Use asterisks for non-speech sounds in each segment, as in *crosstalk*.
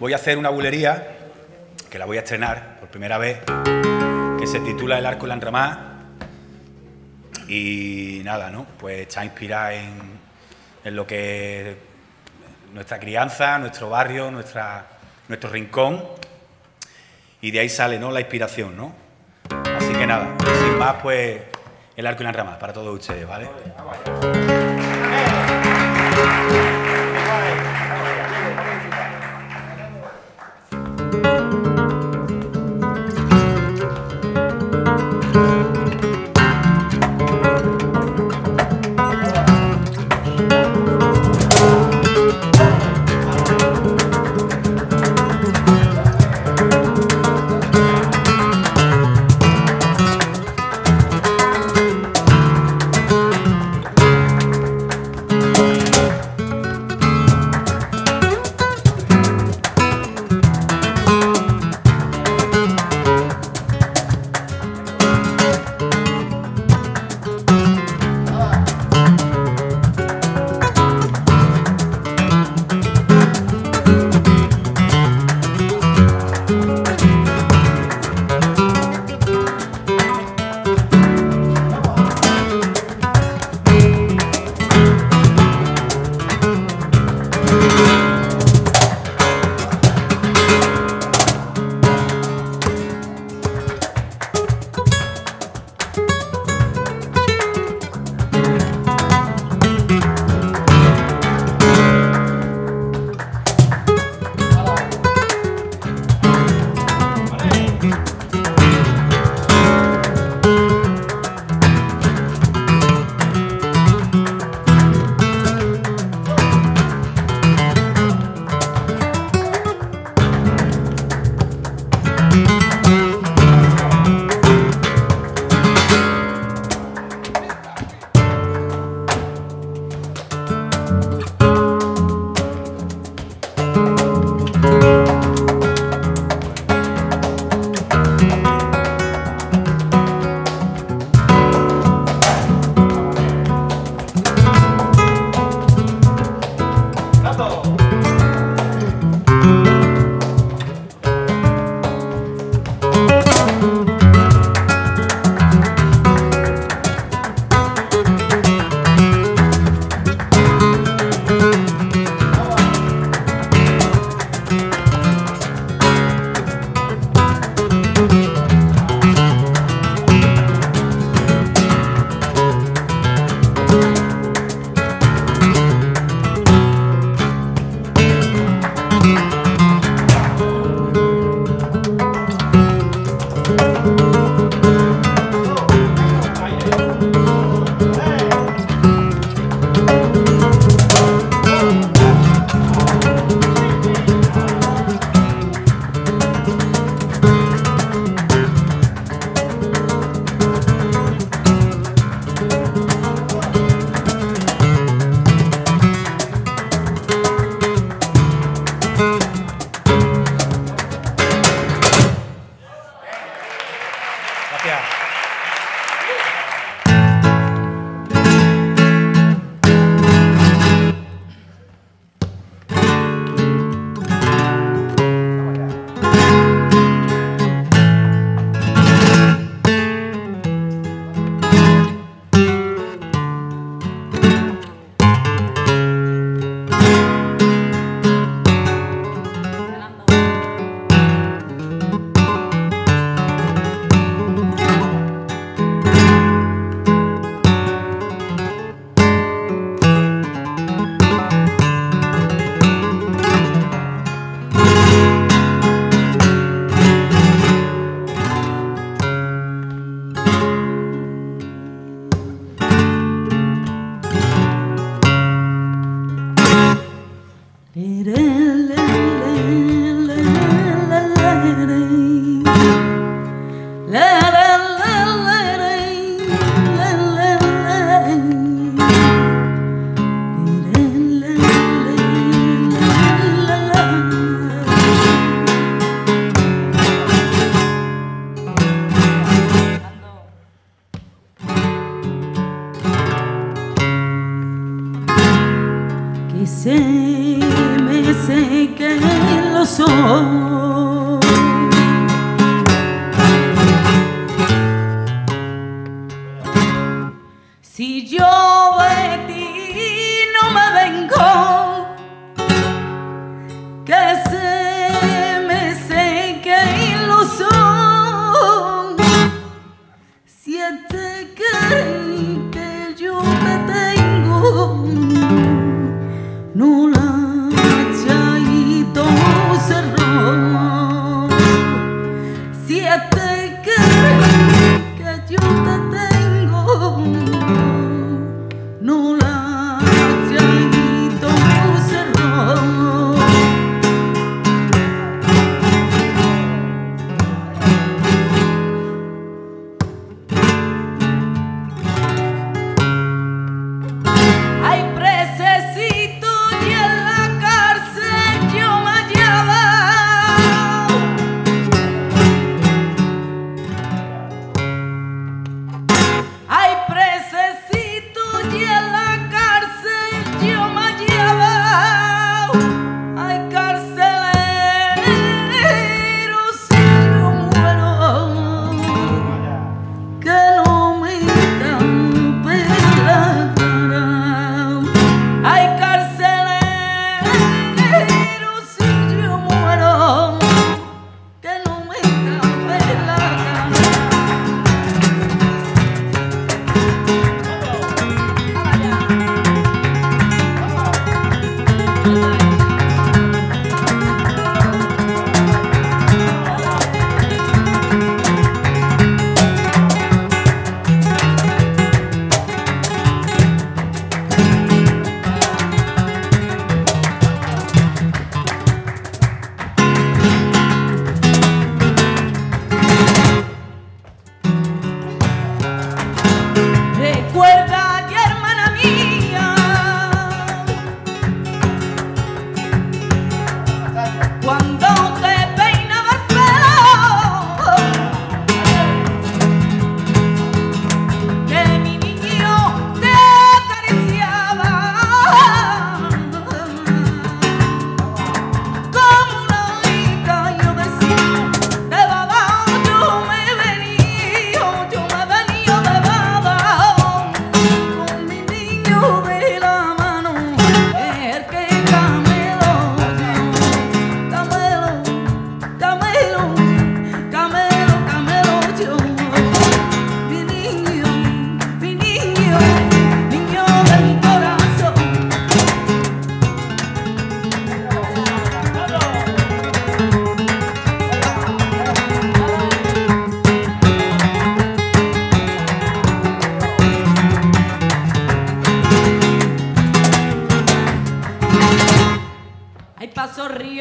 voy a hacer una bulería que la voy a estrenar por primera vez, que se titula El arco y la enramada. Y nada, ¿no? Pues está inspirada en, en lo que nuestra crianza, nuestro barrio, nuestra, nuestro rincón. Y de ahí sale ¿no? la inspiración, ¿no? Así que nada, sin más, pues el arco y la enramada para todos ustedes, ¿vale?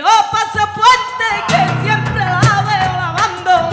río, paso puente, que siempre la veo lavando.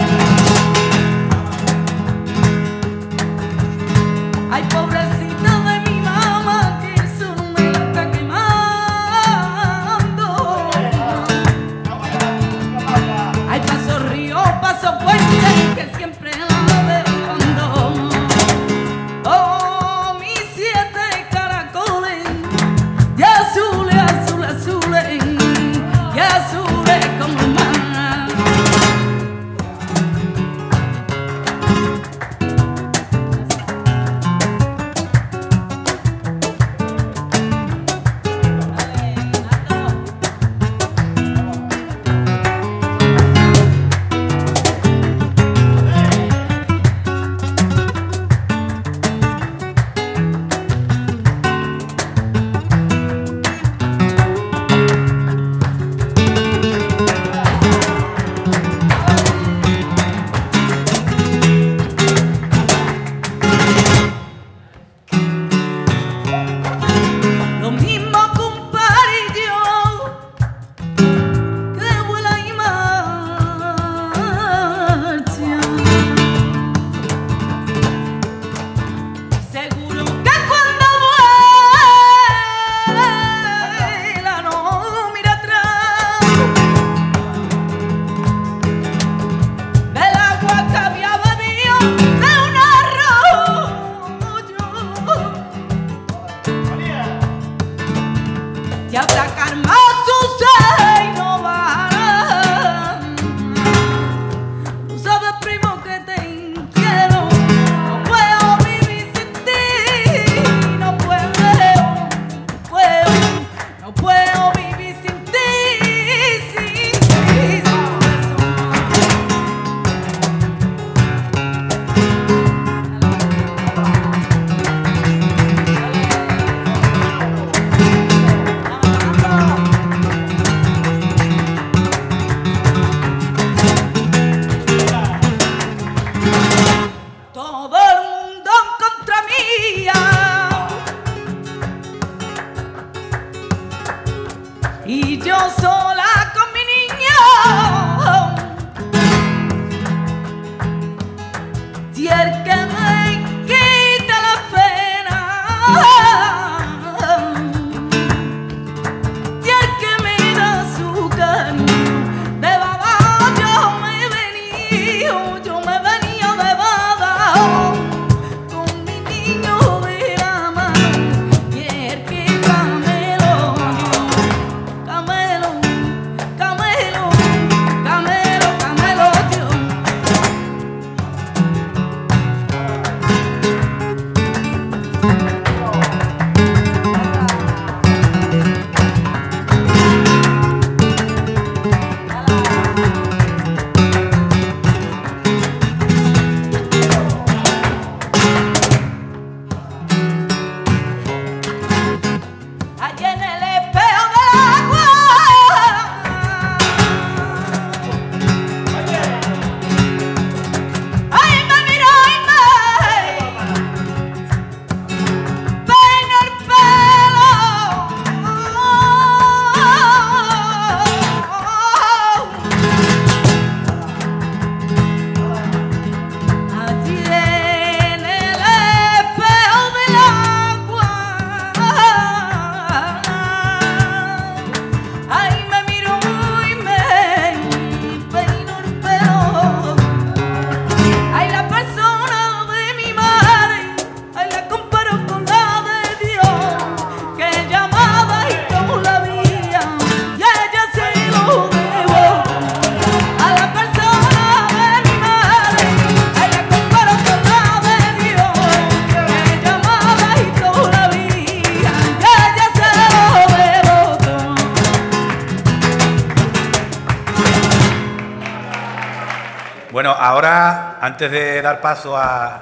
Antes de dar paso a,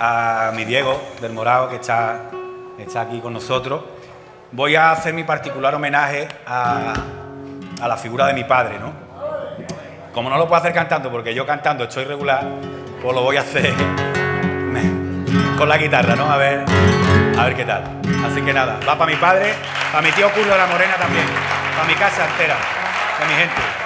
a mi Diego del Morado, que está, está aquí con nosotros, voy a hacer mi particular homenaje a, a la figura de mi padre, ¿no? Como no lo puedo hacer cantando, porque yo cantando estoy regular, pues lo voy a hacer *laughs* con la guitarra, ¿no? A ver, a ver qué tal. Así que nada, va para mi padre, para mi tío Curro de la Morena también, para mi casa entera, para mi gente.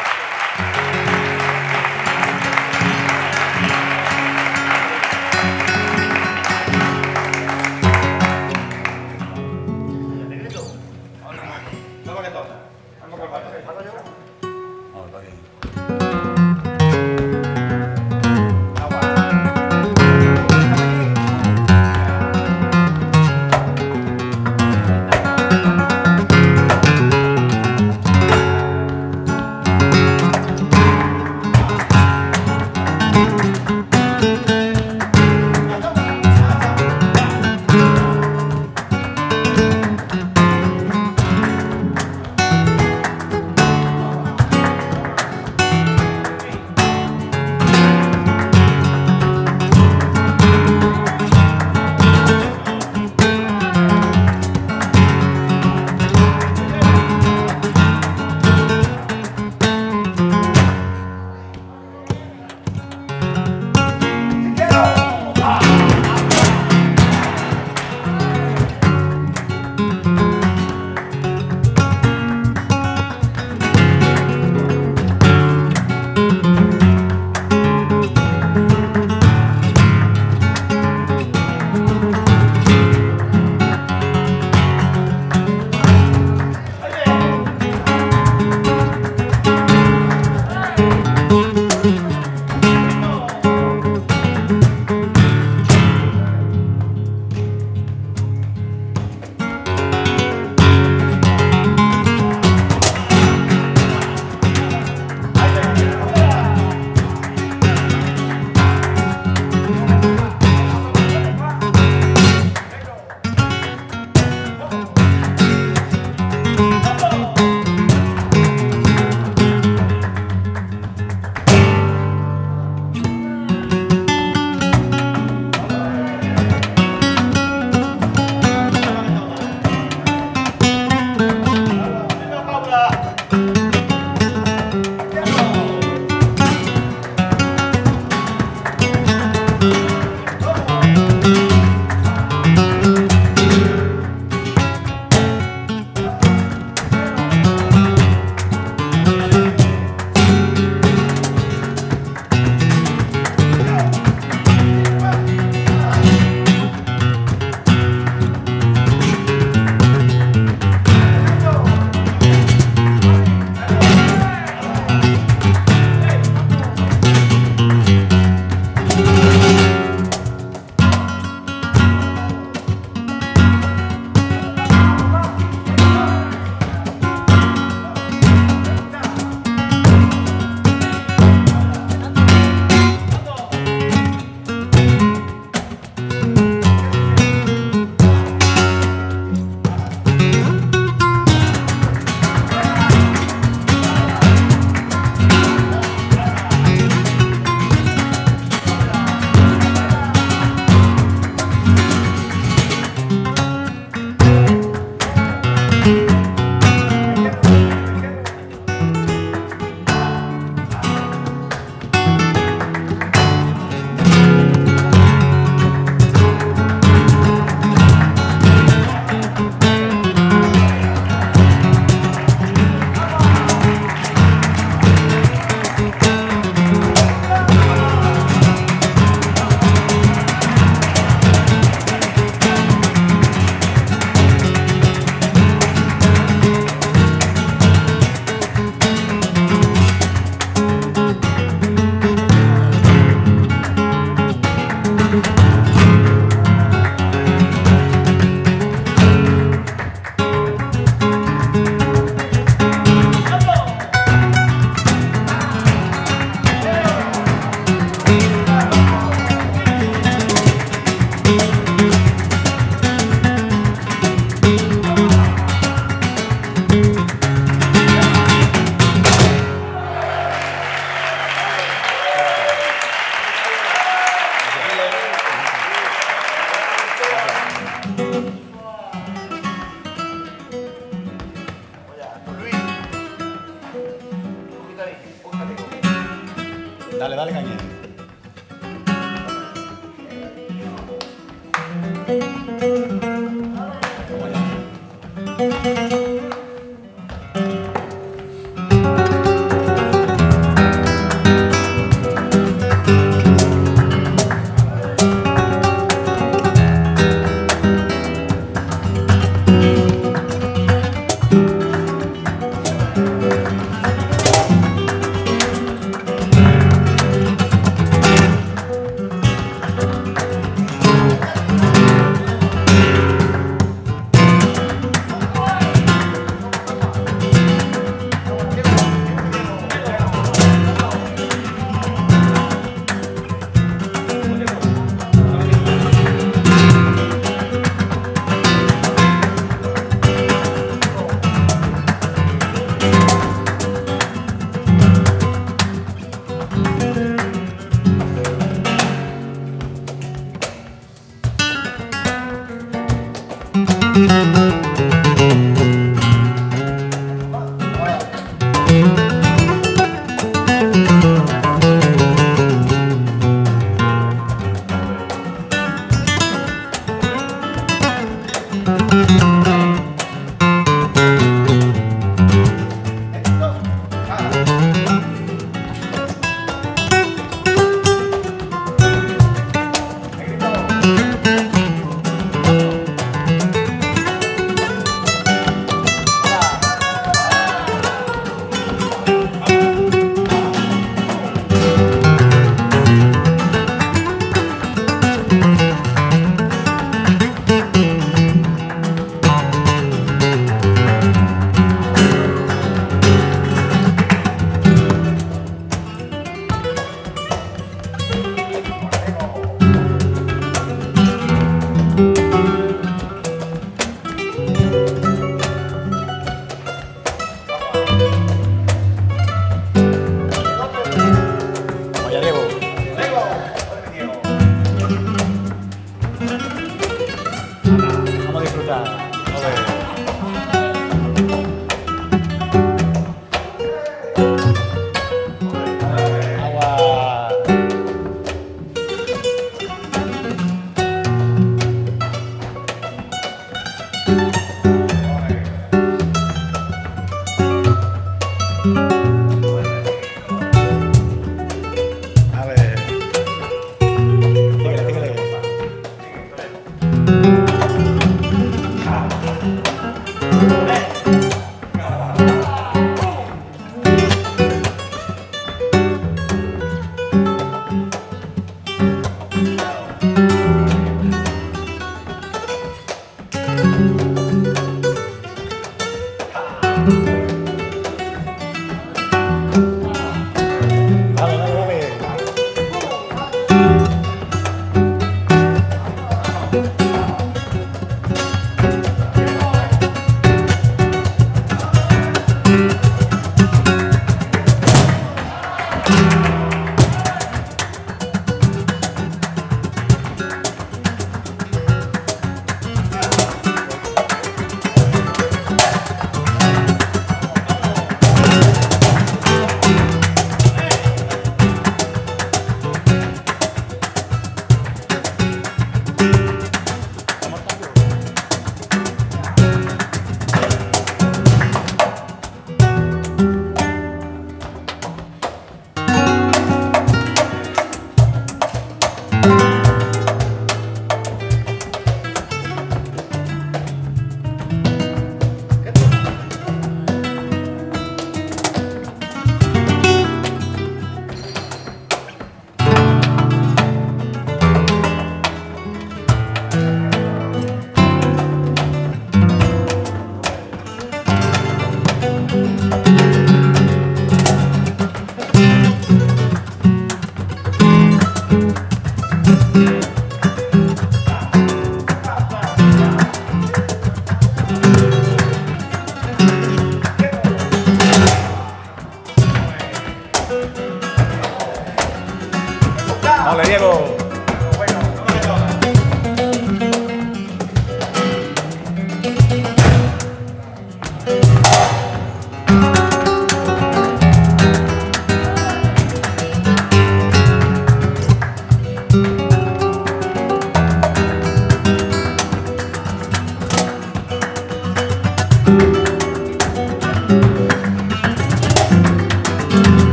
Dale, dale, Cañé.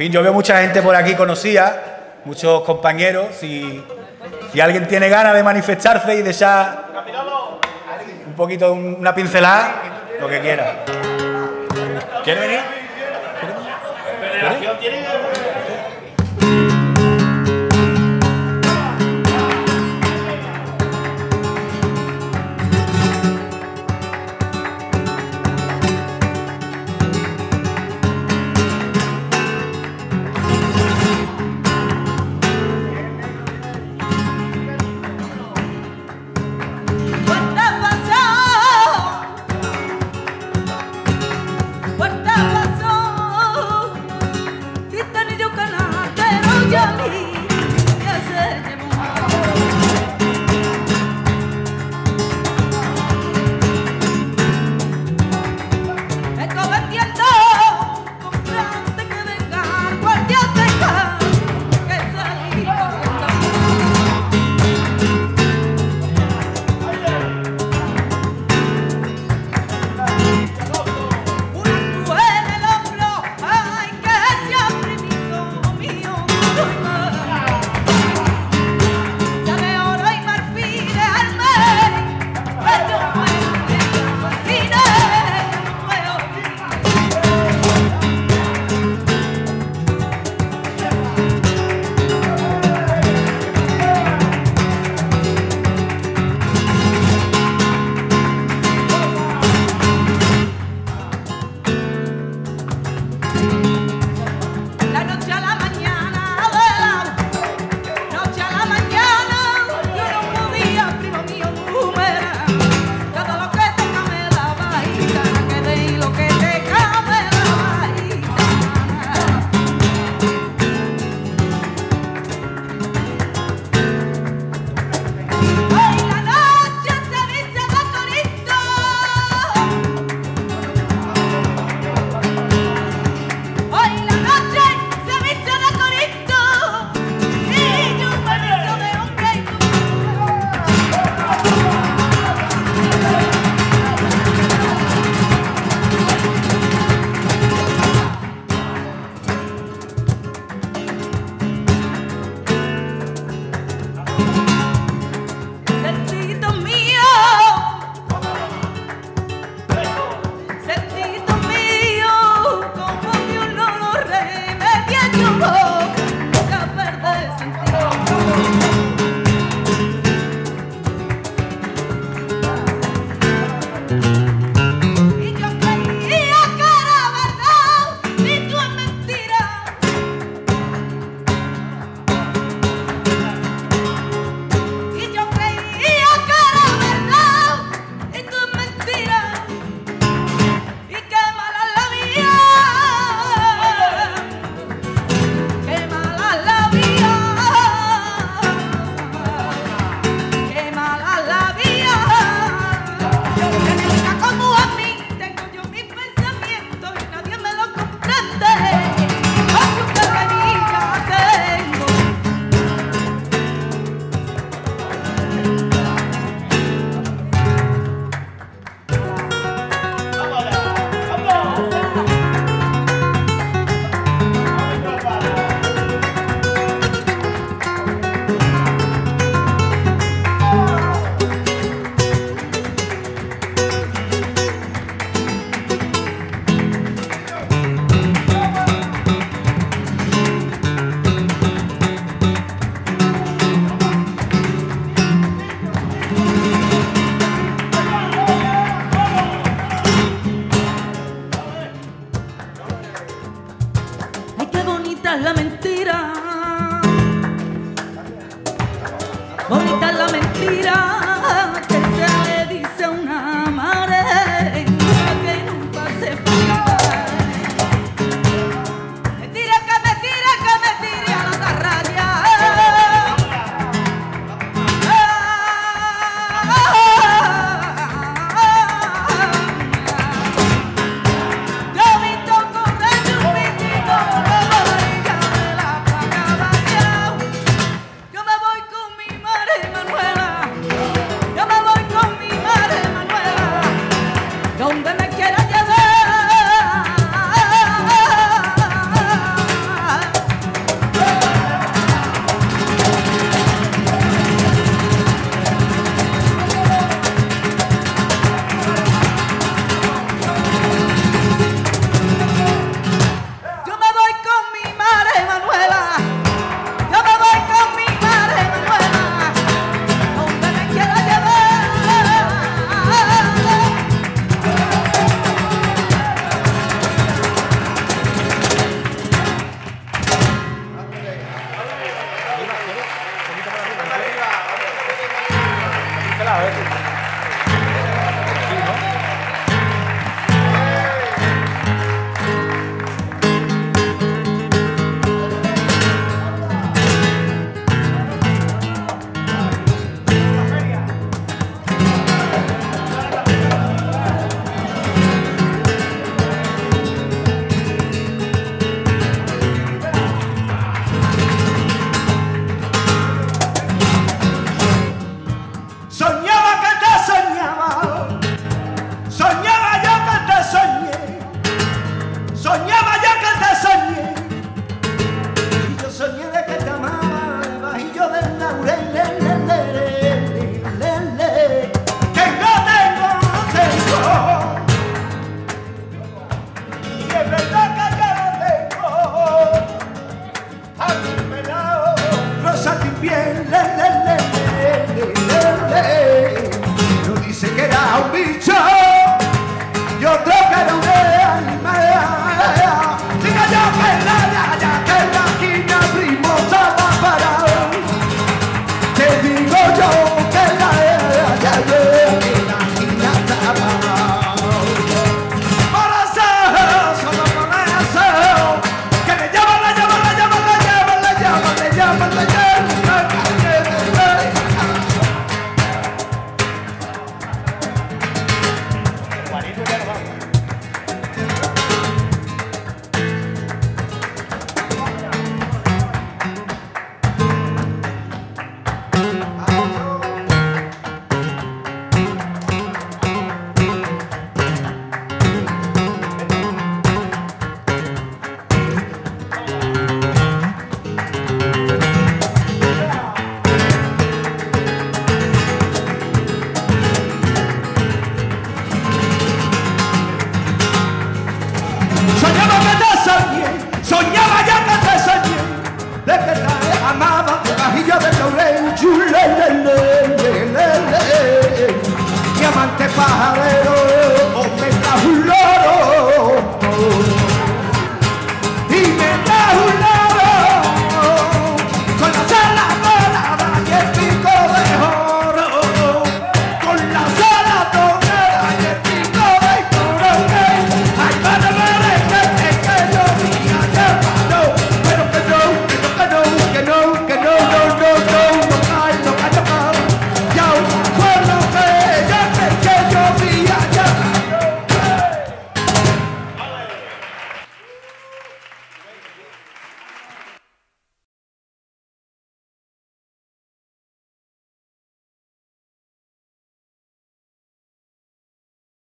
fin, yo veo mucha gente por aquí conocida, muchos compañeros. Si, si alguien tiene ganas de manifestarse y de echar un poquito, una pincelada,